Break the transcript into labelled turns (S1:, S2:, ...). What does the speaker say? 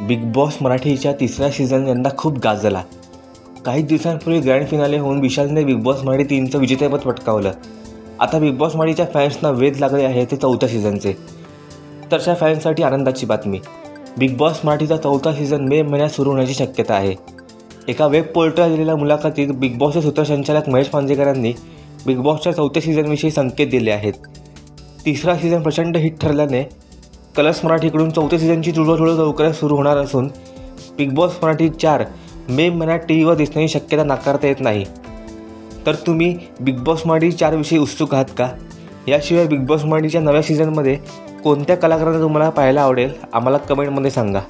S1: Big boss मराठीच्या तिसरा season यंदा खूप गाजला. काही दिवसांपूर्वी ग्रँड फिनाले होऊन विशालने बिग बॉस मराठी तीनचं विजेतेपद पटकावलं. आता बिग बॉस मराठीच्या फॅन्सना वेध लागले आहे ते चौथ्या सीझनचे तर अशा फॅन्ससाठी आनंदाची बातमी. बिग बॉस मराठीचा चौथा सीझन मे महिन्यात सुरू होण्याची शक्यता आहे. एका वेब पोर्टलला दिलेल्या मुलाखतीत बिग बॉसचे सूत्रसंचालक महेश पांजेकरांनी बिग बॉसच्या चौथ्या सीझनविषयी संकेत दिले आहेत. तिसरा सीझन प्रचंड हिट ठरल्याने कलर्स मराठीकडून चौथ्या सीझनची जुळवाजुळव लवकरच सुरू होणार असून बिग बॉस मराठी चार मे महिन्यात टी व्हीवर दिसण्याची शक्यता नाकारता येत नाही. तर तुम्ही बिग बॉस मराठी चारविषयी उत्सुक आहात का? याशिवाय बिग बॉस मराठीच्या नव्या सीझनमध्ये कोणत्या कलाकारांना तुम्हाला पाहायला आवडेल आम्हाला कमेंटमध्ये सांगा.